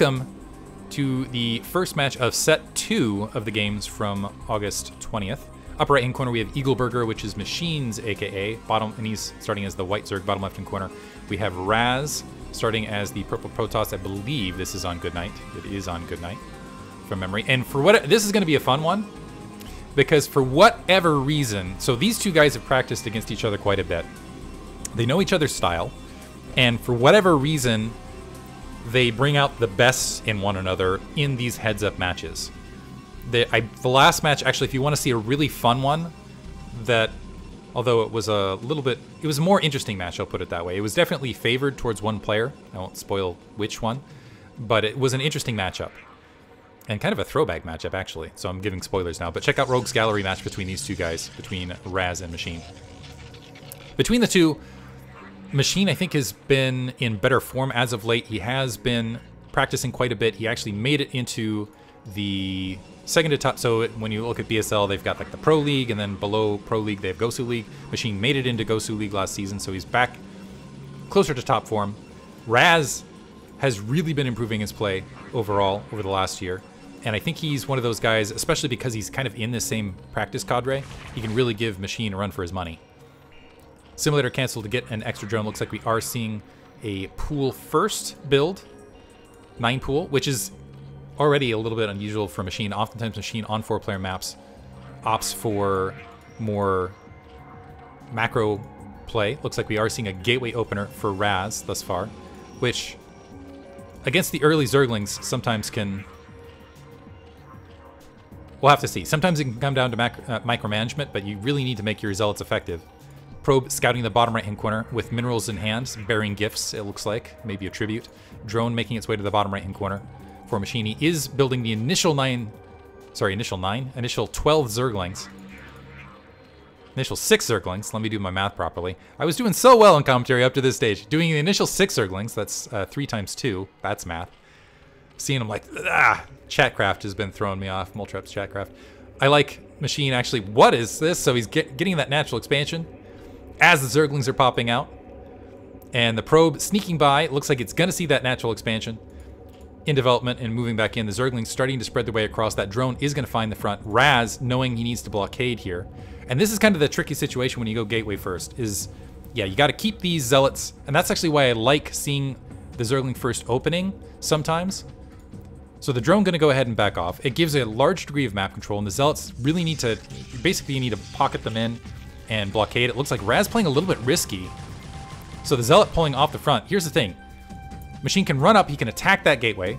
welcome to the first match of set two of the games from August 20th. Upper right hand corner, we have Eagle Burger, which is Machines, aka bottom, and he's starting as the white Zerg, bottom left hand corner. We have Razz starting as the purple Protoss. I believe this is on Good Night. It is on Good Night from memory. And for what this is going to be a fun one because for whatever reason, so these two guys have practiced against each other quite a bit. They know each other's style, and for whatever reason, they bring out the best in one another in these heads up matches. The, I, the last match, actually, if you want to see a really fun one, that although it was a little bit, it was a more interesting match, I'll put it that way. It was definitely favored towards one player. I won't spoil which one, but it was an interesting matchup. And kind of a throwback matchup, actually. So I'm giving spoilers now. But check out Rogue's Gallery match between these two guys, between Razz and Machine. Between the two, Machine, I think, has been in better form as of late. He has been practicing quite a bit. He actually made it into the second to top. So when you look at BSL, they've got like the Pro League, and then below Pro League, they have Gosu League. Machine made it into Gosu League last season, so he's back closer to top form. Razz has really been improving his play overall over the last year. And I think he's one of those guys, especially because he's kind of in the same practice cadre, he can really give Machine a run for his money. Simulator cancelled to get an extra drone. Looks like we are seeing a pool first build. Nine pool, which is already a little bit unusual for Machine. Oftentimes Machine on four player maps opts for more macro play. Looks like we are seeing a gateway opener for Razz thus far, which against the early Zerglings sometimes can We'll have to see. Sometimes it can come down to uh, micromanagement, but you really need to make your results effective. Probe scouting the bottom right hand corner with minerals in hand, bearing gifts, it looks like, maybe a tribute. Drone making its way to the bottom right hand corner for Machini is building the initial nine, sorry, initial nine, initial 12 Zerglings. Initial six Zerglings, let me do my math properly. I was doing so well in commentary up to this stage. Doing the initial six Zerglings, that's uh, three times two, that's math. Seeing them like, ah, Chatcraft has been throwing me off, Moltrep's Chatcraft. I like Machine actually, what is this? So he's get, getting that natural expansion as the Zerglings are popping out. And the probe sneaking by, looks like it's going to see that natural expansion in development and moving back in. The Zerglings starting to spread their way across. That drone is going to find the front. Razz, knowing he needs to blockade here. And this is kind of the tricky situation when you go gateway first, is, yeah, you got to keep these Zealots. And that's actually why I like seeing the Zergling first opening sometimes. So the drone going to go ahead and back off. It gives a large degree of map control, and the Zealots really need to, basically you need to pocket them in and blockade. It looks like Razz playing a little bit risky. So the Zealot pulling off the front. Here's the thing. Machine can run up, he can attack that gateway,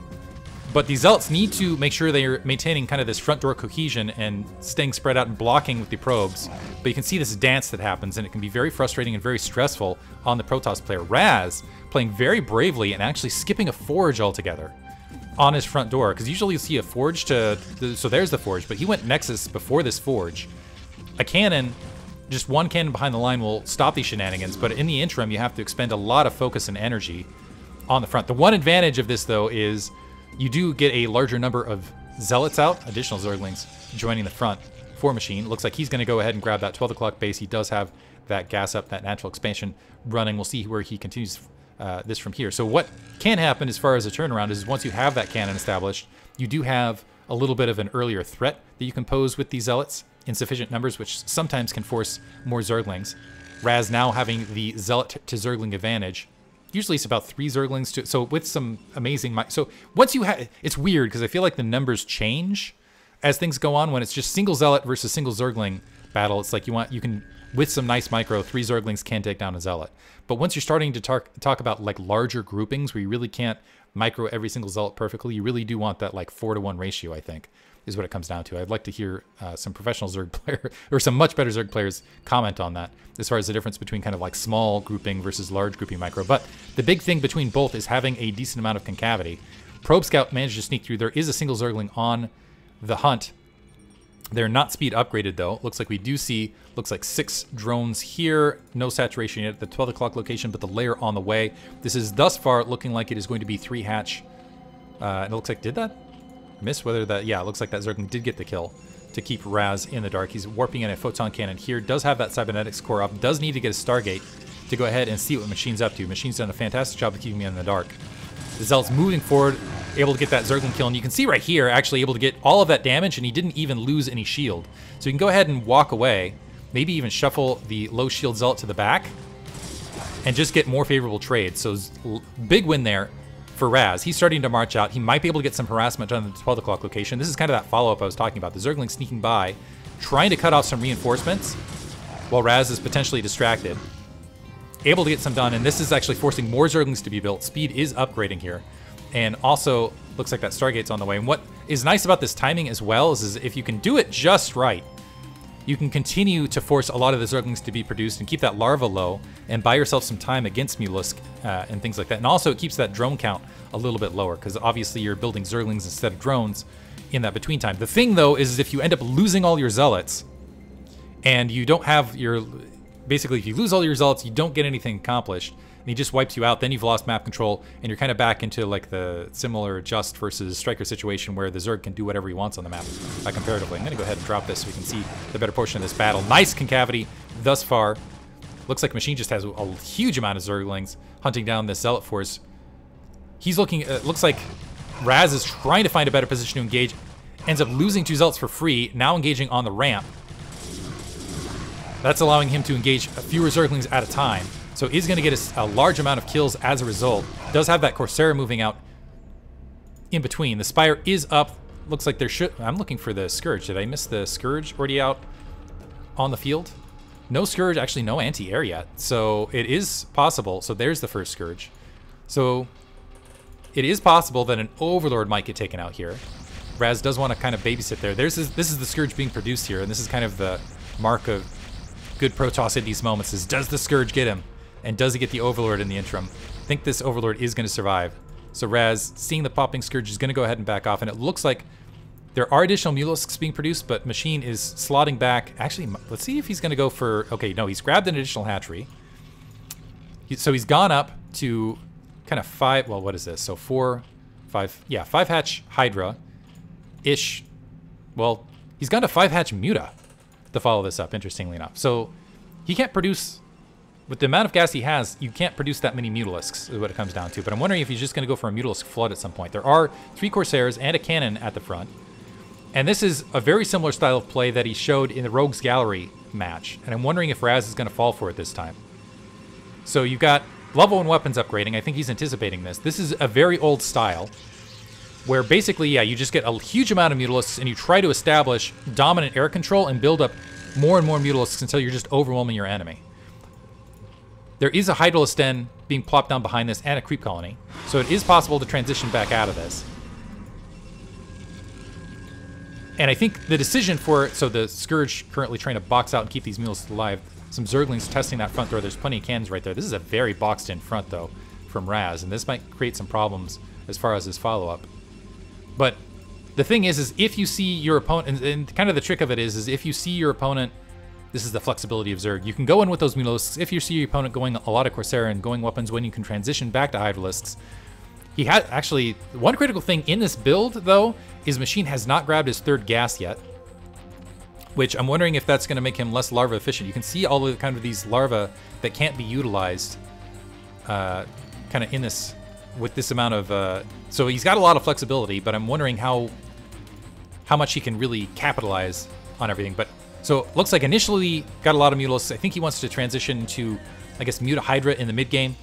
but the Zealots need to make sure they're maintaining kind of this front door cohesion and staying spread out and blocking with the probes. But you can see this dance that happens, and it can be very frustrating and very stressful on the Protoss player. Razz playing very bravely and actually skipping a forge altogether on his front door, because usually you see a forge to, so there's the forge, but he went Nexus before this forge. A cannon, just one cannon behind the line will stop these shenanigans, but in the interim, you have to expend a lot of focus and energy on the front. The one advantage of this, though, is you do get a larger number of zealots out, additional zerglings, joining the front for Machine. Looks like he's going to go ahead and grab that 12 o'clock base. He does have that gas up, that natural expansion running. We'll see where he continues uh, this from here. So what can happen as far as a turnaround is once you have that cannon established, you do have a little bit of an earlier threat that you can pose with these zealots in sufficient numbers, which sometimes can force more zerglings. Razz now having the zealot to zergling advantage. Usually it's about three zerglings to so with some amazing so once you have it's weird because I feel like the numbers change as things go on when it's just single zealot versus single zergling battle. It's like you want you can with some nice micro, three Zerglings can take down a Zealot. But once you're starting to talk, talk about like larger groupings where you really can't micro every single Zealot perfectly, you really do want that like four to one ratio, I think, is what it comes down to. I'd like to hear uh, some professional Zerg player or some much better Zerg players comment on that as far as the difference between kind of like small grouping versus large grouping micro. But the big thing between both is having a decent amount of concavity. Probe Scout managed to sneak through. There is a single Zergling on the hunt they're not speed upgraded though. Looks like we do see, looks like six drones here. No saturation yet at the 12 o'clock location, but the Lair on the way. This is thus far looking like it is going to be three hatch. Uh, and it looks like, did that miss? Whether that, yeah, it looks like that Zergling did get the kill to keep Razz in the dark. He's warping in a photon cannon here. Does have that cybernetics core up. Does need to get a Stargate to go ahead and see what Machine's up to. Machine's done a fantastic job of keeping me in the dark. The Zealot's moving forward, able to get that Zergling kill. And you can see right here, actually able to get all of that damage, and he didn't even lose any shield. So you can go ahead and walk away, maybe even shuffle the low shield Zealot to the back, and just get more favorable trades. So big win there for Razz. He's starting to march out. He might be able to get some harassment on the 12 o'clock location. This is kind of that follow-up I was talking about. The Zergling sneaking by, trying to cut off some reinforcements, while Razz is potentially distracted. Able to get some done, and this is actually forcing more Zerglings to be built. Speed is upgrading here. And also, looks like that Stargate's on the way. And what is nice about this timing as well is, is if you can do it just right, you can continue to force a lot of the Zerglings to be produced and keep that larva low and buy yourself some time against Mutalisk uh, and things like that. And also it keeps that drone count a little bit lower because obviously you're building Zerglings instead of drones in that between time. The thing though is if you end up losing all your Zealots and you don't have your, basically if you lose all your results, you don't get anything accomplished and he just wipes you out, then you've lost map control, and you're kind of back into like the similar Just versus Striker situation where the Zerg can do whatever he wants on the map uh, comparatively. I'm going to go ahead and drop this so we can see the better portion of this battle. Nice concavity thus far. Looks like Machine just has a huge amount of Zerglings hunting down this Zealot force. He's looking, uh, looks like Razz is trying to find a better position to engage, ends up losing two Zealots for free, now engaging on the ramp. That's allowing him to engage a fewer Zerglings at a time. So is going to get a, a, large amount of kills as a result. Does have that Corsair moving out in between. The Spire is up. Looks like there should... I'm looking for the Scourge. Did I miss the Scourge already out on the field? No Scourge, actually no anti-air yet. So it is possible. So there's the first Scourge. So it is possible that an Overlord might get taken out here. Razz does want to kind of babysit there. There's this, this is the Scourge being produced here, and this is kind of the mark of good Protoss in these moments is does the Scourge get him? And does he get the Overlord in the interim? I think this Overlord is going to survive. So Razz, seeing the popping Scourge, is going to go ahead and back off. And it looks like there are additional Mutalisks being produced, but Machine is slotting back. Actually, let's see if he's going to go for... Okay, no, he's grabbed an additional hatchery. He, so he's gone up to kind of five... Well, what is this? So four, five... Yeah, five hatch Hydra-ish. Well, he's gone to five hatch Muta to follow this up, interestingly enough. So he can't produce with the amount of gas he has, you can't produce that many Mutalisks, is what it comes down to. But I'm wondering if he's just going to go for a Mutalisk flood at some point. There are three Corsairs and a cannon at the front. And this is a very similar style of play that he showed in the Rogues Gallery match. And I'm wondering if Razz is going to fall for it this time. So you've got level 1 weapons upgrading. I think he's anticipating this. This is a very old style where basically, yeah, you just get a huge amount of Mutalisks and you try to establish dominant air control and build up more and more Mutalisks until you're just overwhelming your enemy. There is a Hydralisk Den being plopped down behind this and a creep colony, so it is possible to transition back out of this. And I think the decision for it, so the Scourge currently trying to box out and keep these mules alive. Some Zerglings testing that front door. There's plenty of cannons right there. This is a very boxed in front though from Razz, and this might create some problems as far as his follow-up. But the thing is, is if you see your opponent, and, and, kind of the trick of it is, is if you see your opponent this is the flexibility of Zerg. You can go in with those Mutalisks if you see your opponent going a lot of Corsair and going weapons when you can transition back to Hydralisks. He had actually one critical thing in this build though is Machine has not grabbed his third gas yet, which I'm wondering if that's going to make him less larva efficient. You can see all the kind of these larvae that can't be utilized, uh, kind of in this with this amount of. Uh, so he's got a lot of flexibility, but I'm wondering how how much he can really capitalize on everything. But so looks like initially got a lot of Mutalisks. I think he wants to transition to, I guess, Muta Hydra in the mid game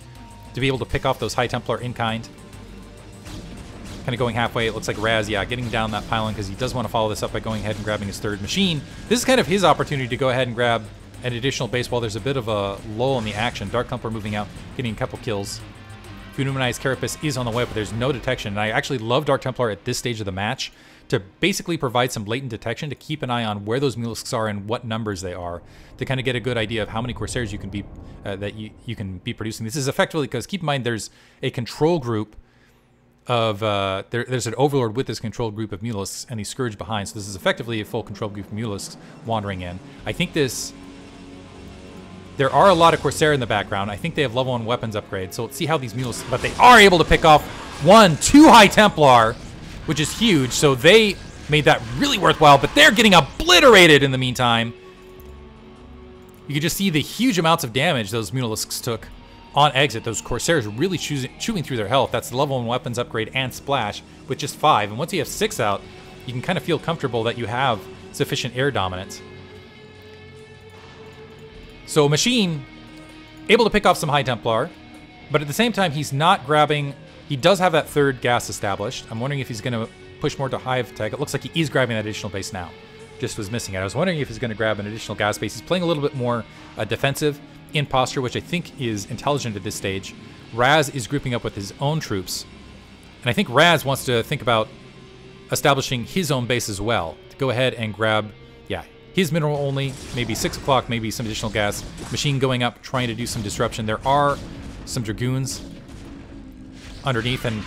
to be able to pick off those High Templar in kind. Kind of going halfway. It looks like Razz, yeah, getting down that pylon because he does want to follow this up by going ahead and grabbing his third machine. This is kind of his opportunity to go ahead and grab an additional base while there's a bit of a lull in the action. Dark Templar moving out, getting a couple kills. Funumanize Carapace is on the way, but there's no detection. And I actually love Dark Templar at this stage of the match to basically provide some latent detection to keep an eye on where those Mutalisks are and what numbers they are to kind of get a good idea of how many Corsairs you can be uh, that you, you can be producing. This is effectively because keep in mind there's a control group of uh, there, there's an overlord with this control group of Mutalisks and he's Scourge behind. So this is effectively a full control group of Mutalisks wandering in. I think this there are a lot of Corsair in the background. I think they have level 1 weapons upgrades, so let's see how these mules... But they are able to pick off one, two High Templar which is huge. So they made that really worthwhile, but they're getting obliterated in the meantime. You can just see the huge amounts of damage those Mutalisks took on exit, those Corsairs really chewing through their health. That's level 1 weapons upgrade and splash with just 5. And once you have 6 out, you can kind of feel comfortable that you have sufficient air dominance. So Machine, able to pick off some High Templar, but at the same time, he's not grabbing... He does have that third gas established. I'm wondering if he's going to push more to Hive Tech. It looks like he is grabbing that additional base now. Just was missing it. I was wondering if he's going to grab an additional gas base. He's playing a little bit more uh, defensive in posture, which I think is intelligent at this stage. Razz is grouping up with his own troops. And I think Razz wants to think about establishing his own base as well. To go ahead and grab, yeah, his mineral only, maybe 6 o'clock, maybe some additional gas. Machine going up, trying to do some disruption. There are some Dragoons underneath, and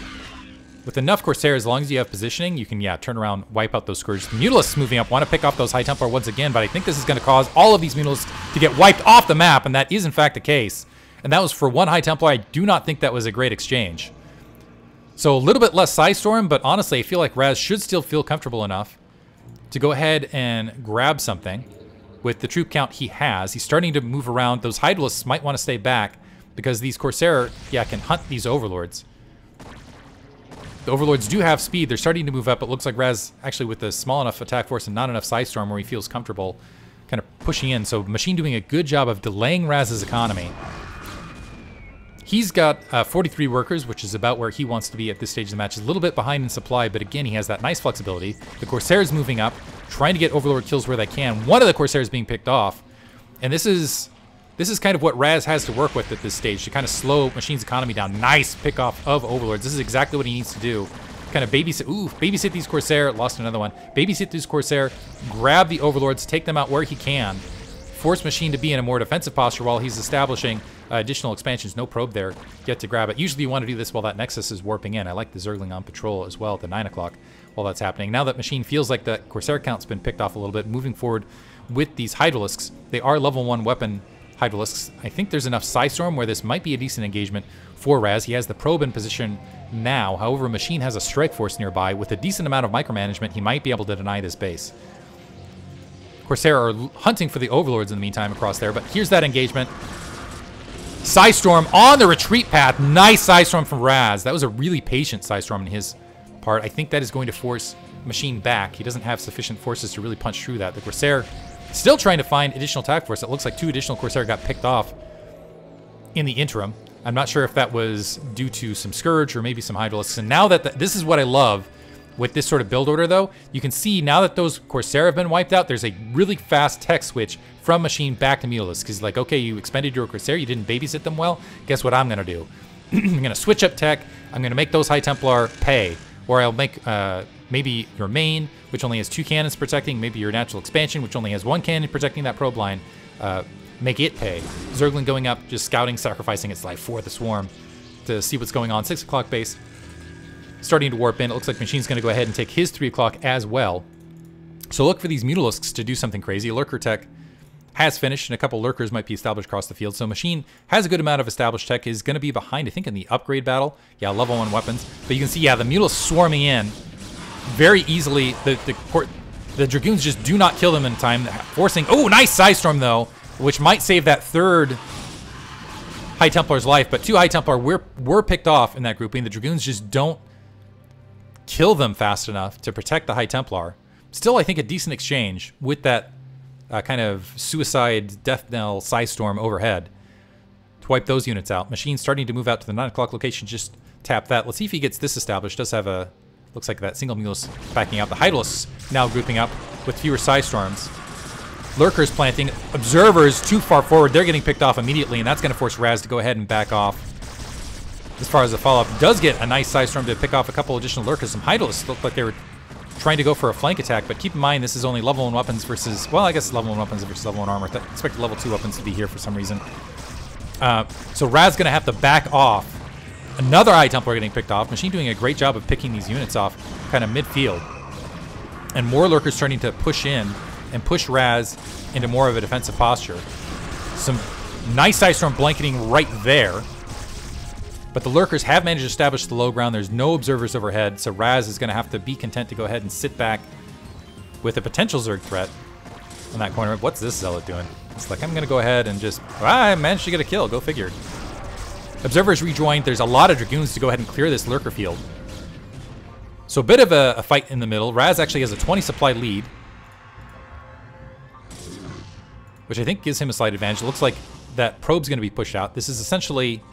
with enough Corsairs, as long as you have positioning, you can, yeah, turn around, wipe out those Scourges. The Mutalisks moving up, want to pick off those High Templar once again, but I think this is going to cause all of these Mutalisks to get wiped off the map, and that is in fact the case. And that was for one High Templar. I do not think that was a great exchange. So a little bit less Psystorm, but honestly, I feel like Razz should still feel comfortable enough to go ahead and grab something with the troop count he has. He's starting to move around. Those Hydralisks might want to stay back because these Corsair, yeah, can hunt these Overlords. The Overlords do have speed. They're starting to move up. It looks like Razz, actually with a small enough attack force and not enough Psystorm where he feels comfortable kind of pushing in. So Machine doing a good job of delaying Razz's economy. He's got uh, 43 workers, which is about where he wants to be at this stage of the match. He's a little bit behind in supply, but again, he has that nice flexibility. The Corsairs moving up, trying to get Overlord kills where they can. One of the Corsairs being picked off. And this is this is kind of what Razz has to work with at this stage to kind of slow Machine's economy down. Nice pick off of Overlords. This is exactly what he needs to do. Kind of babysit, ooh, babysit these Corsair, lost another one. Babysit these Corsair, grab the Overlords, take them out where he can. Force Machine to be in a more defensive posture while he's establishing uh, additional expansions. No probe there yet to grab it. Usually you want to do this while that Nexus is warping in. I like the Zergling on patrol as well at the 9 o'clock while that's happening. Now that Machine feels like the Corsair count's been picked off a little bit, moving forward with these Hydralisks, they are level 1 weapon Hydralisks. I think there's enough Psystorm where this might be a decent engagement for Razz. He has the probe in position now. However, Machine has a strike force nearby. With a decent amount of micromanagement, he might be able to deny this base. Corsair are hunting for the Overlords in the meantime across there, but here's that engagement. Psystorm on the retreat path. Nice Psystorm from Razz. That was a really patient Psystorm in his part. I think that is going to force Machine back. He doesn't have sufficient forces to really punch through that. The Corsair Still trying to find additional attack force. It looks like two additional Corsair got picked off in the interim. I'm not sure if that was due to some Scourge or maybe some Hydralisks. And now that the, this is what I love with this sort of build order, though, you can see now that those Corsair have been wiped out, there's a really fast tech switch from Machine back to Mutalisk. Because, like, okay, you expended your Corsair, you didn't babysit them well. Guess what I'm to do? I'm to switch up tech. I'm to make those High Templar pay. Or I'll make uh, maybe your main, which only has two cannons protecting, maybe your natural expansion, which only has one cannon protecting that probe line, uh, make it pay. Zergling going up, just scouting, sacrificing its life for the swarm to see what's going on. 6 o'clock base starting to warp in. It looks like Machine's going to go ahead and take his 3 o'clock as well. So look for these Mutalisks to do something crazy. Lurker Tech has finished, and a couple Lurkers might be established across the field. So Machine has a good amount of established tech, is going to be behind, I think, in the upgrade battle. Yeah, level 1 weapons. But you can see, yeah, the Mutalisks swarming in very easily. The, the, the Dragoons just do not kill them in time, forcing... Oh, nice Psystorm, though, which might save that third High Templar's life. But two High Templar were, were picked off in that grouping. The Dragoons just don't kill them fast enough to protect the High Templar. Still, I think a decent exchange with that uh, kind of suicide death knell Psystorm overhead to wipe those units out. Machine starting to move out to the 9 o'clock location. Just tap that. Let's see if he gets this established. Does have a Looks like that single mule is backing out. The Hydralisks now grouping up with fewer Psystorms. Lurkers planting. Observers too far forward. They're getting picked off immediately, and that's going to force Razz to go ahead and back off. As far as the follow-up, does get a nice Psystorm to pick off a couple additional Lurkers. Some Hydralisks look like they were trying to go for a flank attack, but keep in mind this is only level 1 weapons versus, well, I guess level 1 weapons versus level 1 armor. I expect level 2 weapons to be here for some reason. Uh, so Razz going to have to back off Another High Templar getting picked off. Machine doing a great job of picking these units off kind of midfield. And more Lurkers starting to push in and push Razz into more of a defensive posture. Some nice Psi Storm blanketing right there. But the Lurkers have managed to establish the low ground. There's no observers overhead, so Razz is going to have to be content to go ahead and sit back with a potential Zerg threat in that corner. What's this Zealot doing? It's like, I'm going to go ahead and just... Ah, I managed to get a kill. Go figure. Observers rejoined. There's a lot of Dragoons to go ahead and clear this lurker field. So a bit of a, a fight in the middle. Razz actually has a 20 supply lead. Which I think gives him a slight advantage. It looks like that probe's going to be pushed out. This is essentially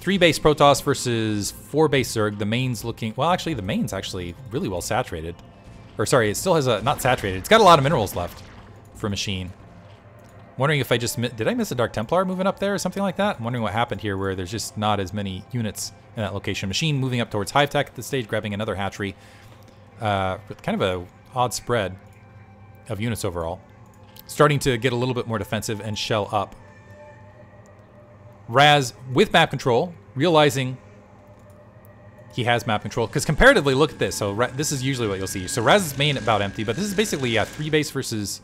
three base Protoss versus four base Zerg. The main's looking, well, actually, the main's actually really well saturated. Or sorry, it still has a, not saturated. It's got a lot of minerals left for Machine. Wondering if I just, did I miss a Dark Templar moving up there or something like that? I'm wondering what happened here where there's just not as many units in that location. Machine moving up towards Hive Tech at the stage, grabbing another hatchery. Uh, kind of a odd spread of units overall. Starting to get a little bit more defensive and shell up. Razz with map control, realizing he has map control. Because comparatively, look at this. So this is usually what you'll see. So Razz's main about empty, but this is basically a three base versus,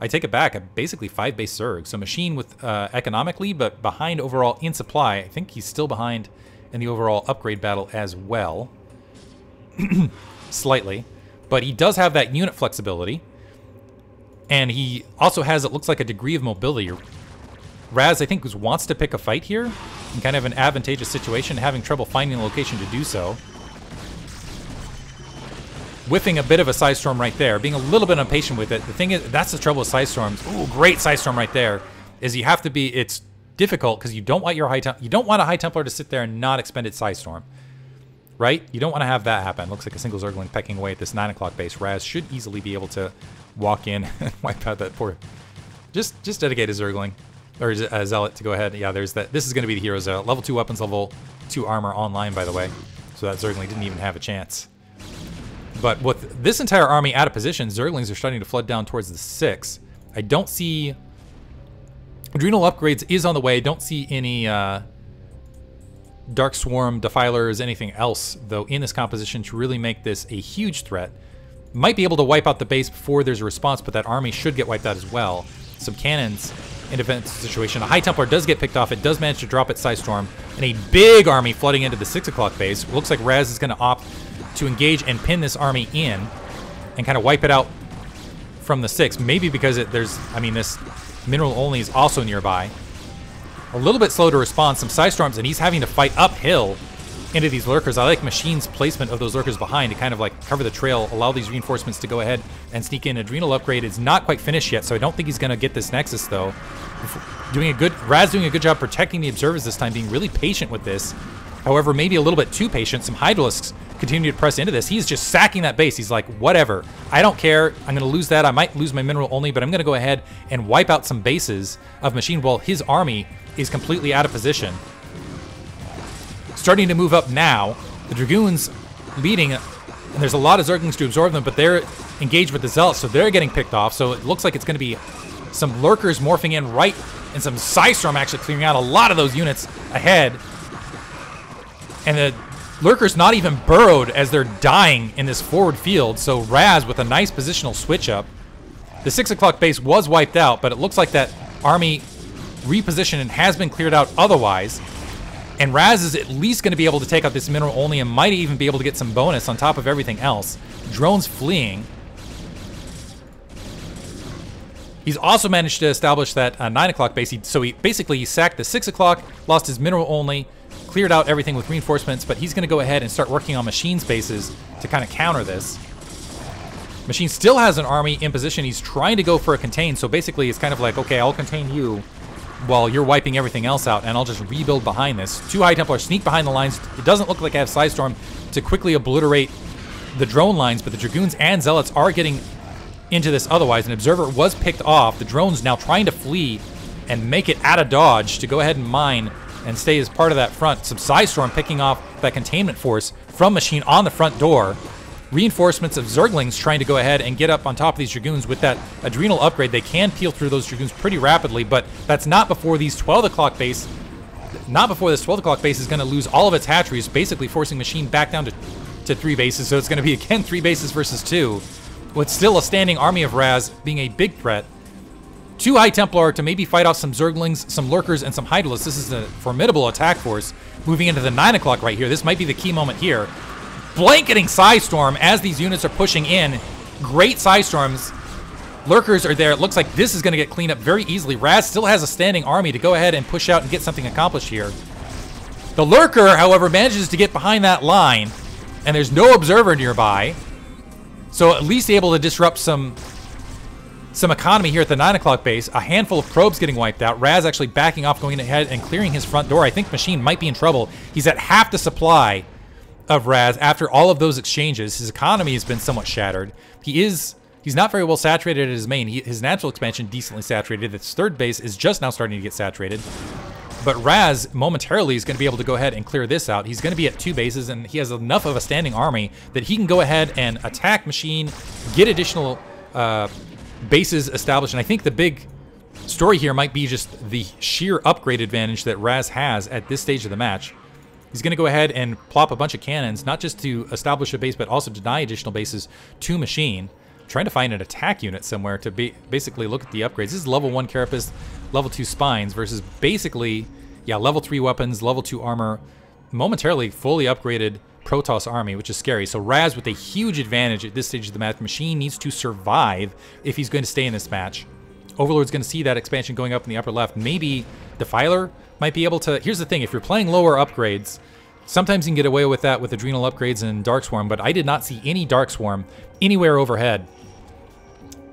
I take it back, basically five base Zerg. So Machine with uh, economically, but behind overall in supply. I think he's still behind in the overall upgrade battle as well. Slightly. But he does have that unit flexibility. And he also has, it looks like, a degree of mobility. Razz, I think, wants to pick a fight here in kind of an advantageous situation, having trouble finding a location to do so. Whiffing a bit of a Psi Storm right there, being a little bit impatient with it. The thing is, that's the trouble with Psi Storms. Ooh, great Psi Storm right there. Is you have to be, it's difficult because you don't want your high, you don't want a High Templar to sit there and not expend its Psi Storm. Right? You don't want to have that happen. Looks like a single Zergling pecking away at this 9 o'clock base. Razz should easily be able to walk in and wipe out that poor... Just, just dedicate a Zergling or a Zealot to go ahead. Yeah, there's that. This is going to be the hero Zealot. Level 2 weapons, level 2 armor online, by the way. So that Zergling didn't even have a chance. But with this entire army out of position, Zerglings are starting to flood down towards the 6. I don't see... Adrenal upgrades is on the way. Don't see any uh, Dark Swarm, Defilers, anything else, though, in this composition to really make this a huge threat. Might be able to wipe out the base before there's a response, but that army should get wiped out as well. Some cannons in defense situation. A High Templar does get picked off. It does manage to drop its Psi Storm. And a big army flooding into the 6 o'clock base. Looks like Razz is going to opt to engage and pin this army in and kind of wipe it out from the 6. Maybe because it, there's, I mean, this mineral only is also nearby. A little bit slow to respond. Some Psi Storms, and he's having to fight uphill into these lurkers. I like Machine's placement of those lurkers behind to kind of like cover the trail, allow these reinforcements to go ahead and sneak in. Adrenal upgrade is not quite finished yet, so I don't think he's going to get this Nexus, though. Doing a good, Razz doing a good job protecting the observers this time, being really patient with this. However, maybe a little bit too patient. Some Hydralisks continue to press into this. He's just sacking that base. He's like, whatever. I don't care. I'm going to lose that. I might lose my mineral only, but I'm going to go ahead and wipe out some bases of Machine while his army is completely out of position starting to move up now. The Dragoons leading, and there's a lot of Zerglings to absorb them, but they're engaged with the Zealots, so they're getting picked off. So it looks like it's going to be some Lurkers morphing in right, and some Psystorm actually clearing out a lot of those units ahead. And the Lurkers not even burrowed as they're dying in this forward field, so Razz with a nice positional switch up. The 6 o'clock base was wiped out, but it looks like that army repositioned and has been cleared out otherwise. And Razz is at least going to be able to take out this mineral only and might even be able to get some bonus on top of everything else. Drone's fleeing. He's also managed to establish that uh, 9 o'clock base. He, so he basically he sacked the 6 o'clock, lost his mineral only, cleared out everything with reinforcements, but he's going to go ahead and start working on machine spaces to kind of counter this. Machine still has an army in position. He's trying to go for a contain, so basically it's kind of like, okay, I'll contain you while you're wiping everything else out, and I'll just rebuild behind this. Two High Templars sneak behind the lines. It doesn't look like I have Psi Storm to quickly obliterate the drone lines, but the Dragoons and Zealots are getting into this otherwise. An Observer was picked off. The drone's now trying to flee and make it out of dodge to go ahead and mine and stay as part of that front. Some Psi Storm picking off that containment force from Machine on the front door reinforcements of Zerglings trying to go ahead and get up on top of these Dragoons with that Adrenal upgrade. They can peel through those Dragoons pretty rapidly, but that's not before these 12 o'clock base, not before this 12 o'clock base is going to lose all of its hatcheries, basically forcing Machine back down to, to three bases. So it's going to be, again, three bases versus two, with still a standing army of Razz being a big threat. Two High Templar to maybe fight off some Zerglings, some Lurkers, and some Hydralisks. This is a formidable attack force moving into the 9 o'clock right here. This might be the key moment here blanketing Storm as these units are pushing in. Great Storms. Lurkers are there. It looks like this is going to get cleaned up very easily. Razz still has a standing army to go ahead and push out and get something accomplished here. The Lurker, however, manages to get behind that line, and there's no observer nearby. So at least able to disrupt some some economy here at the 9 o'clock base. A handful of probes getting wiped out. Razz actually backing off, going ahead and clearing his front door. I think Machine might be in trouble. He's at half the supply of Razz after all of those exchanges. His economy has been somewhat shattered. He is... He's not very well saturated at his main. He, his natural expansion decently saturated. His third base is just now starting to get saturated. But Razz momentarily is going to be able to go ahead and clear this out. He's going to be at two bases, and he has enough of a standing army that he can go ahead and attack Machine, get additional uh, bases established. And I think the big story here might be just the sheer upgrade advantage that Razz has at this stage of the match. He's going to go ahead and plop a bunch of cannons, not just to establish a base, but also deny additional bases to Machine. trying to find an attack unit somewhere to be basically look at the upgrades. This is level 1 Carapace, level 2 Spines versus basically, yeah, level 3 weapons, level 2 armor, momentarily fully upgraded Protoss army, which is scary. So Razz with a huge advantage at this stage of the match. Machine needs to survive if he's going to stay in this match. Overlord's going to see that expansion going up in the upper left. Maybe Defiler might be able to... Here's the thing, if you're playing lower upgrades, sometimes you can get away with that with Adrenal upgrades and Dark Swarm, but I did not see any Dark Swarm anywhere overhead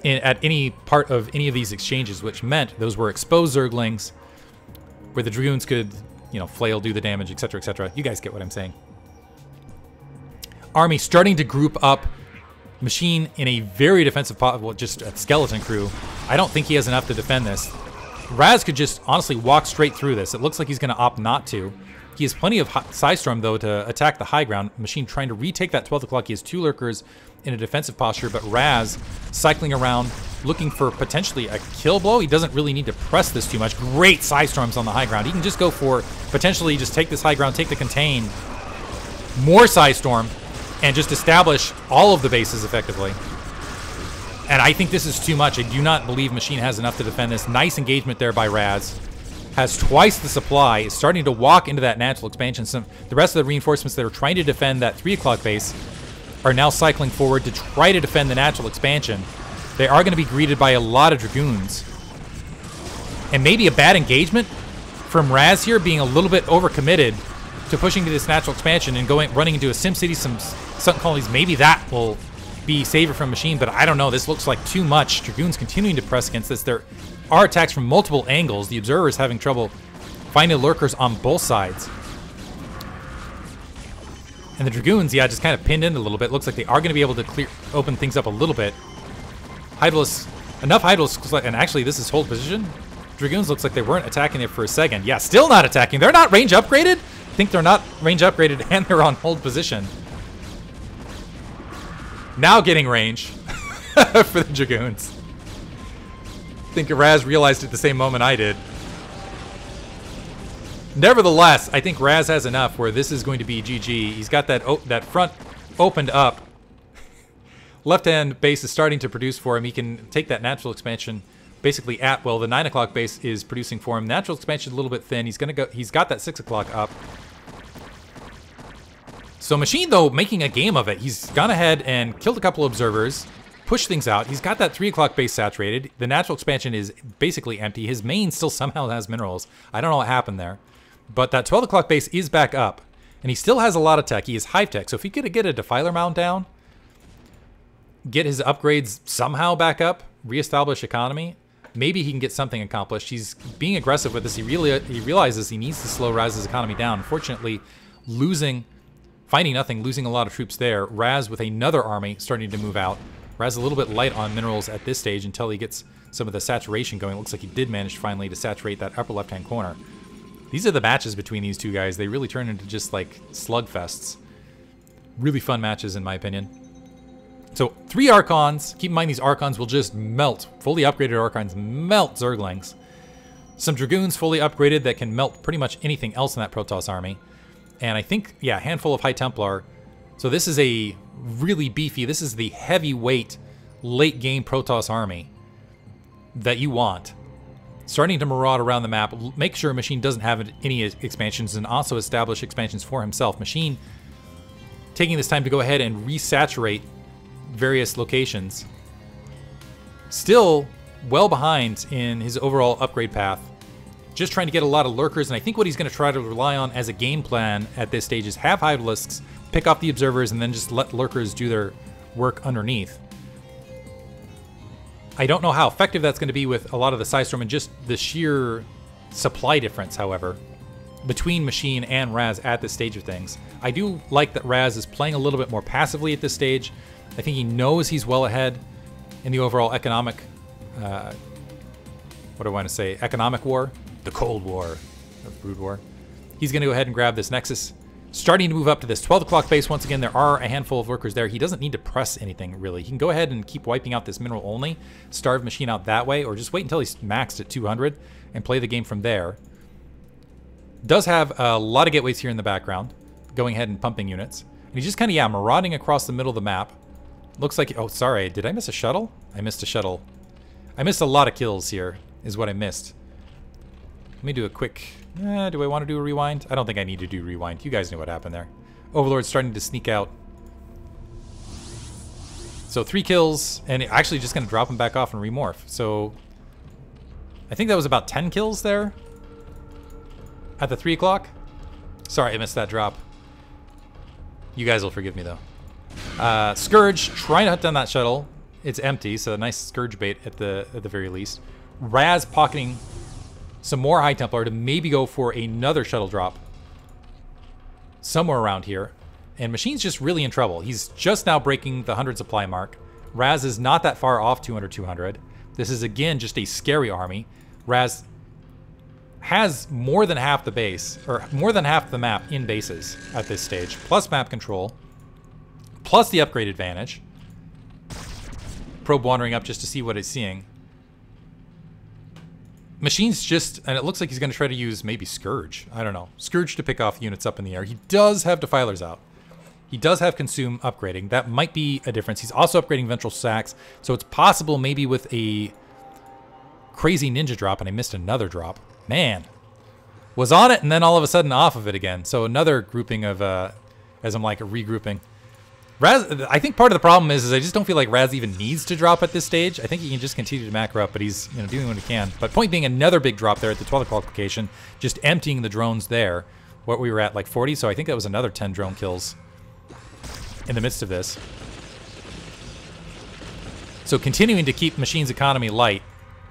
in, at any part of any of these exchanges, which meant those were exposed Zerglings, where the Dragoons could, you know, flail, do the damage, etc., etc. You guys get what I'm saying army starting to group up Machine in a very defensive, pot, well, just a skeleton crew. I don't think he has enough to defend this. Razz could just honestly walk straight through this. It looks like he's going to opt not to. He has plenty of Psystorm, though, to attack the high ground. Machine trying to retake that 12 o'clock. He has two Lurkers in a defensive posture, but Razz cycling around, looking for potentially a kill blow. He doesn't really need to press this too much. Great Psystorms on the high ground. He can just go for potentially just take this high ground, take the contain. More Psystorm and just establish all of the bases effectively. And I think this is too much. I do not believe Machine has enough to defend this. Nice engagement there by Razz. Has twice the supply. Is starting to walk into that natural expansion. Some The rest of the reinforcements that are trying to defend that 3 o'clock base are now cycling forward to try to defend the natural expansion. They are going to be greeted by a lot of Dragoons. And maybe a bad engagement from Razz here being a little bit overcommitted to pushing to this natural expansion and going running into a Sim City, some Sunken Colonies, maybe that will be saver from Machine, but I don't know. This looks like too much. Dragoons continuing to press against this. There are attacks from multiple angles. The Observer is having trouble finding lurkers on both sides. And the Dragoons, yeah, just kind of pinned in a little bit. Looks like they are going to be able to clear, open things up a little bit. Hydralisk, enough Hydralisk, and actually this is hold position. Dragoons looks like they weren't attacking it for a second. Yeah, still not attacking. They're not range upgraded? I think they're not range upgraded and they're on hold position. Now getting range for the Dragoons. I think Razz realized at the same moment I did. Nevertheless, I think Razz has enough where this is going to be GG. He's got that that front opened up. Left-hand base is starting to produce for him. He can take that natural expansion basically at well. The 9 o'clock base is producing for him. Natural expansion a little bit thin. He's gonna go. He's got that 6 o'clock up. So Machine, though, making a game of it. He's gone ahead and killed a couple observers, pushed things out. He's got that 3 o'clock base saturated. The natural expansion is basically empty. His main still somehow has minerals. I don't know what happened there. But that 12 o'clock base is back up. And he still has a lot of tech. He is hive tech. So if he could get a defiler mount down, get his upgrades somehow back up, reestablish economy, maybe he can get something accomplished. He's being aggressive with this. He really he realizes he needs to slow Razz's economy down. Unfortunately, losing Finding nothing, losing a lot of troops there. Razz with another army starting to move out. Razz a little bit light on minerals at this stage until he gets some of the saturation going. Looks like he did manage finally to saturate that upper left-hand corner. These are the matches between these two guys. They really turn into just like slugfests. Really fun matches in my opinion. So three Archons. Keep in mind these Archons will just melt. Fully upgraded Archons melt Zerglings. Some Dragoons fully upgraded that can melt pretty much anything else in that Protoss army. And I think, yeah, handful of High Templar. So this is a really beefy, this is the heavyweight late game Protoss army that you want. Starting to maraud around the map, make sure Machine doesn't have any expansions and also establish expansions for himself. Machine taking this time to go ahead and resaturate various locations. Still well behind in his overall upgrade path just trying to get a lot of lurkers, and I think what he's going to try to rely on as a game plan at this stage is have Hydralisks, pick off the observers, and then just let lurkers do their work underneath. I don't know how effective that's going to be with a lot of the Psystorm and just the sheer supply difference, however, between Machine and Razz at this stage of things. I do like that Razz is playing a little bit more passively at this stage. I think he knows he's well ahead in the overall economic, uh, what do I want to say, economic war? The Cold War of Brood War. He's going to go ahead and grab this Nexus starting to move up to this 12 o'clock base. Once again, there are a handful of workers there. He doesn't need to press anything, really. He can go ahead and keep wiping out this mineral only, starve machine out that way, or just wait until he's maxed at 200 and play the game from there. Does have a lot of gateways here in the background, going ahead and pumping units. And he's just kind of, yeah, marauding across the middle of the map. Looks like, oh, sorry, did I miss a shuttle? I missed a shuttle. I missed a lot of kills here, is what I missed. Let me do a quick Eh, do I want to do a rewind? I don't think I need to do rewind. You guys know what happened there. Overlord's starting to sneak out. So three kills, and actually just going to drop him back off and remorph. So I think that was about 10 kills there at the 3 o'clock. Sorry, I missed that drop. You guys will forgive me, though. Uh, Scourge, trying to hunt down that shuttle. It's empty, so a nice Scourge bait at the at the very least. Razz pocketing some more High Templar to maybe go for another shuttle drop somewhere around here. And Machine's just really in trouble. He's just now breaking the 100 supply mark. Razz is not that far off 200, 200. This is, again, just a scary army. Razz has more than half the base, or more than half the map in bases at this stage, plus map control, plus the upgrade advantage. Probe wandering up just to see what it's seeing. Machine's just, and it looks like he's going to try to use maybe Scourge. I don't know. Scourge to pick off units up in the air. He does have Defilers out. He does have Consume upgrading. That might be a difference. He's also upgrading Ventral Sacs, so it's possible maybe with a crazy ninja drop, and I missed another drop. Man. Was on it, and then all of a sudden off of it again. So another grouping of, uh, as I'm like a regrouping. Razz, I think part of the problem is, is I just don't feel like Razz even needs to drop at this stage. I think he can just continue to macro up, but he's you know doing what he can. But point being, another big drop there at the 12th o'clock location, just emptying the drones there. What we were at, like 40, so I think that was another 10 drone kills in the midst of this. So continuing to keep Machine's economy light,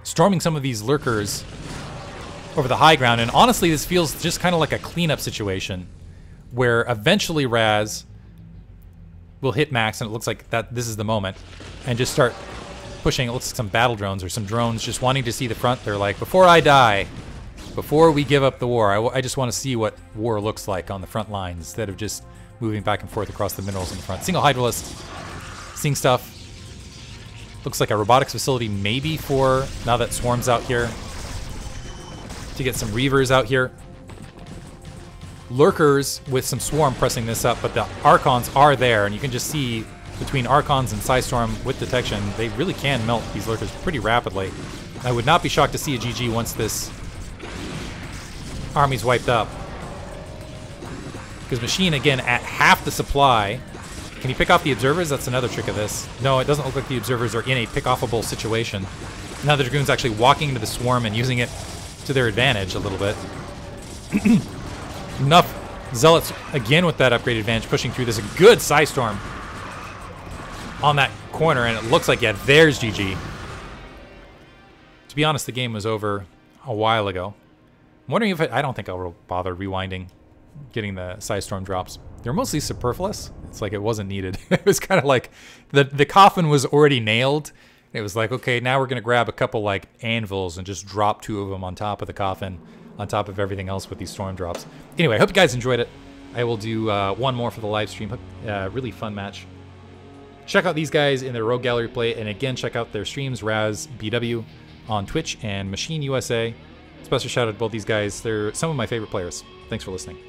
storming some of these lurkers over the high ground, and honestly, this feels just kind of like a cleanup situation, where eventually Razz will hit max, and it looks like that this is the moment, and just start pushing. It looks like some battle drones or some drones just wanting to see the front. They're like, before I die, before we give up the war, I, just want to see what war looks like on the front lines instead of just moving back and forth across the minerals in the front. Single Hydralisk, seeing stuff. Looks like a robotics facility maybe for, now that Swarm's out here, to get some Reavers out here. Lurkers with some Swarm pressing this up, but the Archons are there, and you can just see between Archons and Psystorm with detection, they really can melt these Lurkers pretty rapidly. I would not be shocked to see a GG once this army's wiped up. Because Machine, again, at half the supply. Can you pick off the Observers? That's another trick of this. No, it doesn't look like the Observers are in a pick-offable situation. Now the Dragoon's actually walking into the Swarm and using it to their advantage a little bit. Enough Zealots, again with that upgrade advantage, pushing through this. A good Psystorm on that corner, and it looks like, yeah, there's GG. To be honest, the game was over a while ago. I'm wondering if I, I don't think I'll bother rewinding, getting the Psystorm drops. They're mostly superfluous. It's like it wasn't needed. it was kind of like the, the coffin was already nailed. It was like, okay, now we're going to grab a couple like anvils and just drop two of them on top of the coffin on top of everything else with these storm drops. Anyway, I hope you guys enjoyed it. I will do uh, one more for the live stream. Uh, really fun match. Check out these guys in their Rogue Gallery play, and again, check out their streams, Razz BW on Twitch and Machine USA. Special shout out to both these guys. They're some of my favorite players. Thanks for listening.